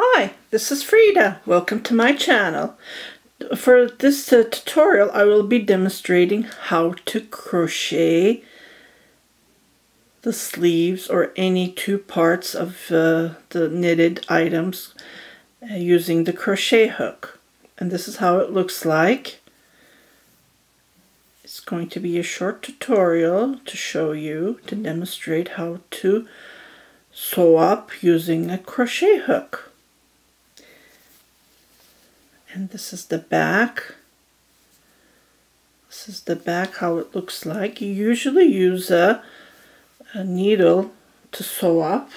Hi, this is Feride. Welcome to my channel. For this uh, tutorial I will be demonstrating how to crochet the sleeves or any two parts of uh, the knitted items uh, using the crochet hook. And this is how it looks like. It's going to be a short tutorial to show you, to demonstrate how to sew up using a crochet hook. And this is the back. This is the back, how it looks like. You usually use a, a needle to sew up.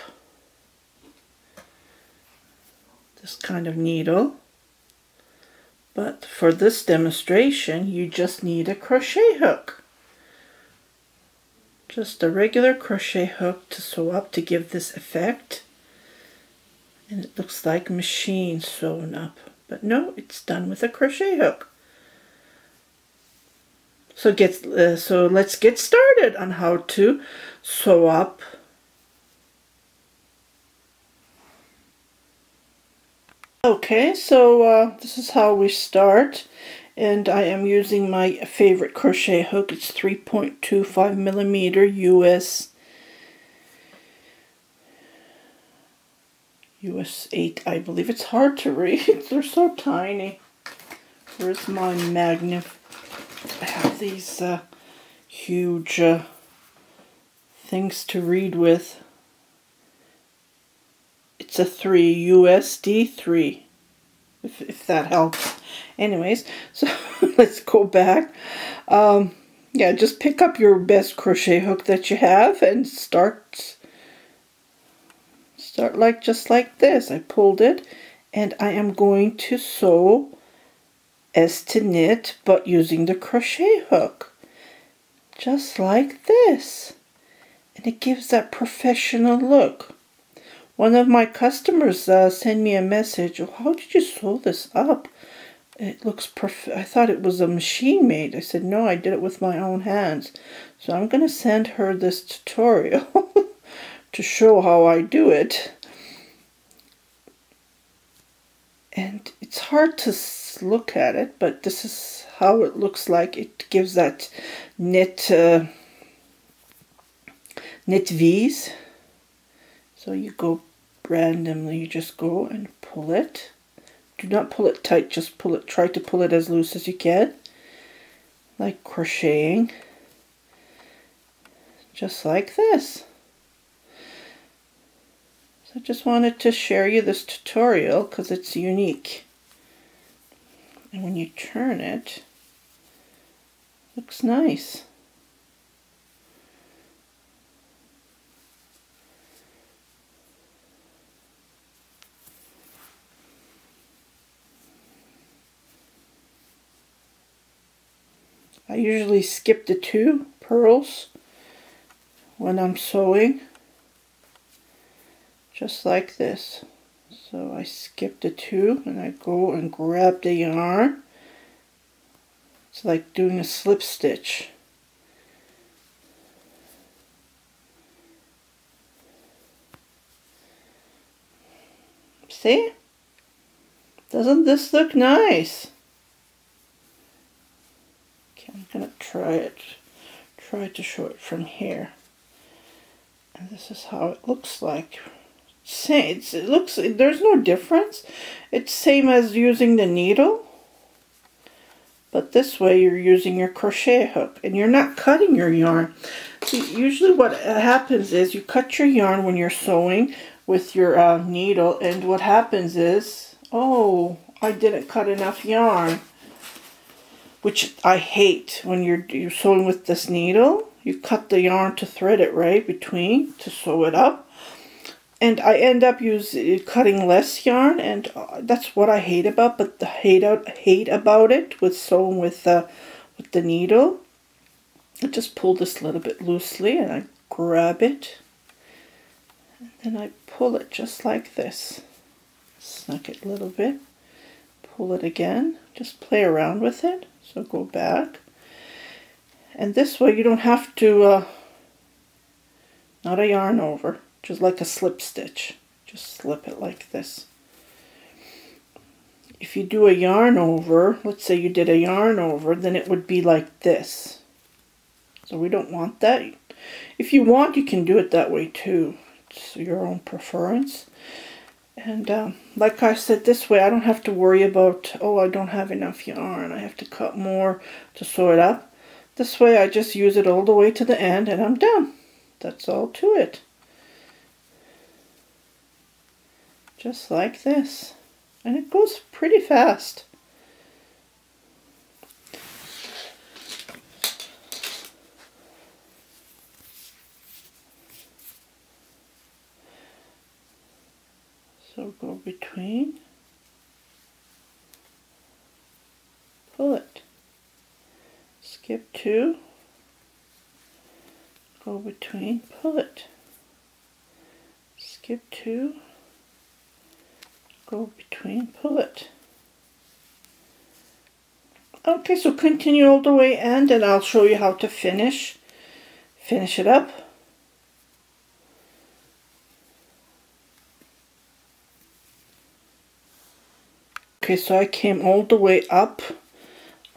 This kind of needle. But for this demonstration, you just need a crochet hook. Just a regular crochet hook to sew up to give this effect. And it looks like machine sewn up. But no, it's done with a crochet hook. So get uh, so let's get started on how to sew up Okay, so uh, this is how we start and I am using my favorite crochet hook. It's 3.25 millimeter US US 8 I believe. It's hard to read. They're so tiny. Where's my magnet? I have these uh, huge uh, things to read with. It's a 3, USD 3, if, if that helps. Anyways, so let's go back. Um, yeah, just pick up your best crochet hook that you have and start start like just like this. I pulled it and I am going to sew as to knit but using the crochet hook. Just like this. And it gives that professional look. One of my customers uh, sent me a message oh, how did you sew this up? It looks perfect I thought it was a machine made. I said no I did it with my own hands. So I'm gonna send her this tutorial to show how I do it. And it's hard to look at it, but this is how it looks like. It gives that knit, uh, knit V's. So you go randomly, you just go and pull it. Do not pull it tight, just pull it, try to pull it as loose as you can. Like crocheting. Just like this. So I just wanted to share you this tutorial because it's unique. And when you turn it, it looks nice. I usually skip the two purls when I'm sewing just like this. So I skip the two and I go and grab the yarn. It's like doing a slip stitch. See? Doesn't this look nice? Okay, I'm to try it. Try to show it from here. And this is how it looks like same. It's, it looks, there's no difference. It's same as using the needle. But this way you're using your crochet hook and you're not cutting your yarn. See, usually what happens is you cut your yarn when you're sewing with your uh, needle and what happens is, oh, I didn't cut enough yarn. Which I hate when you're, you're sewing with this needle. You cut the yarn to thread it right between to sew it up and I end up using cutting less yarn and uh, that's what I hate about but the hate out hate about it with sewing with uh, with the needle. I just pull this a little bit loosely and I grab it. And then I pull it just like this. Snug it a little bit. Pull it again. Just play around with it. So go back. And this way you don't have to uh, not a yarn over just like a slip stitch. Just slip it like this. if you do a yarn over, let's say you did a yarn over, then it would be like this. So we don't want that. If you want, you can do it that way too. It's your own preference. And um, like I said, this way I don't have to worry about, oh, I don't have enough yarn. I have to cut more to sew it up. This way I just use it all the way to the end and I'm done. That's all to it. Just like this. And it goes pretty fast. So go between, pull it, skip two, go between, pull it, skip two, go between, pull it. Okay, so continue all the way end and I'll show you how to finish. Finish it up. Okay, so I came all the way up.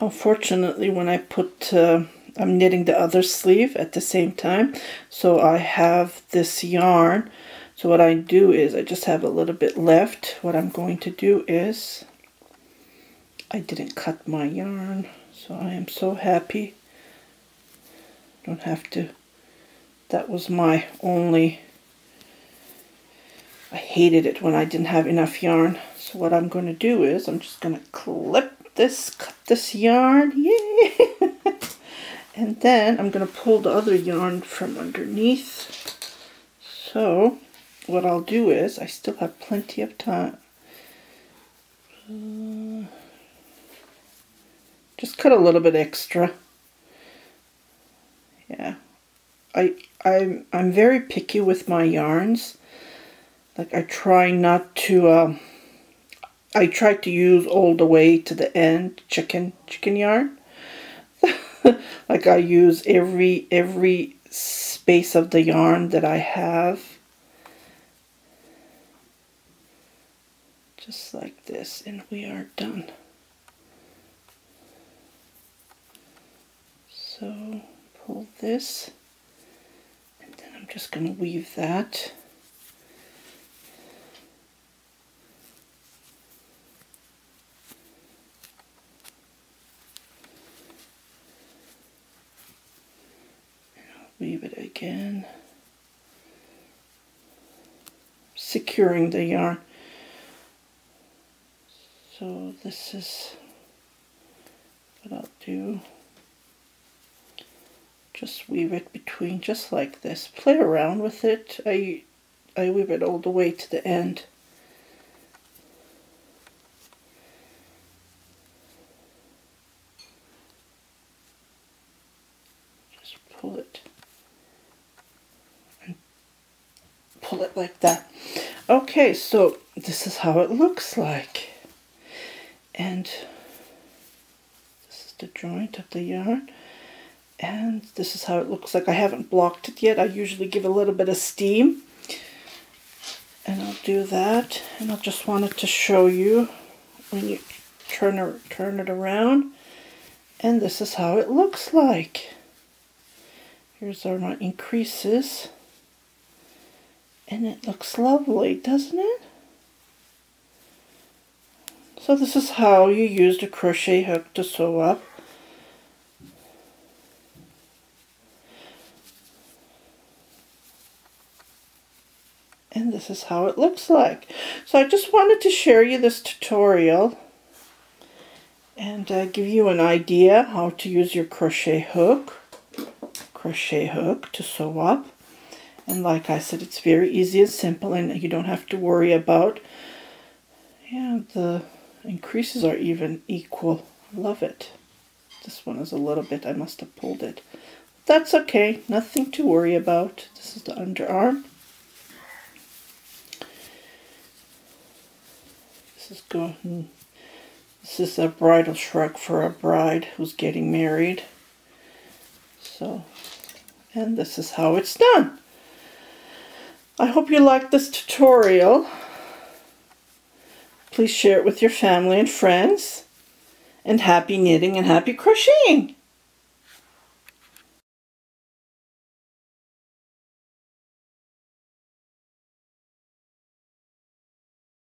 Unfortunately, when I put, uh, I'm knitting the other sleeve at the same time. So I have this yarn. So what I do is I just have a little bit left. What I'm going to do is, I didn't cut my yarn. So I am so happy. Don't have to, that was my only, I hated it when I didn't have enough yarn. So what I'm going to do is I'm just going to clip this, cut this yarn, yay! and then I'm going to pull the other yarn from underneath. So what I'll do is, I still have plenty of time. Uh, just cut a little bit extra. Yeah. I, I'm, I'm very picky with my yarns. Like I try not to, um, I try to use all the way to the end chicken chicken yarn. like I use every every space of the yarn that I have. Just like this and we are done. So pull this and then I'm just going to weave that. weave it again securing the yarn so this is what I'll do. Just weave it between just like this. Play around with it. I I weave it all the way to the end. Just pull it. Pull it like that. Okay, so this is how it looks like. And this is the joint of the yarn. And this is how it looks like. I haven't blocked it yet. I usually give a little bit of steam. And I'll do that. And I just wanted to show you when you turn it, turn it around. And this is how it looks like. Here's our my increases. And it looks lovely, doesn't it? So this is how you use the crochet hook to sew up. And this is how it looks like. So I just wanted to share you this tutorial and uh, give you an idea how to use your crochet hook, crochet hook to sew up. And like I said, it's very easy and simple and you don't have to worry about, yeah, the increases are even equal. Love it. This one is a little bit, I must have pulled it. That's okay, nothing to worry about. This is the underarm. This is going, hmm. this is a bridal shrug for a bride who's getting married. So, and this is how it's done. I hope you liked this tutorial. Please share it with your family and friends. And happy knitting and happy crocheting!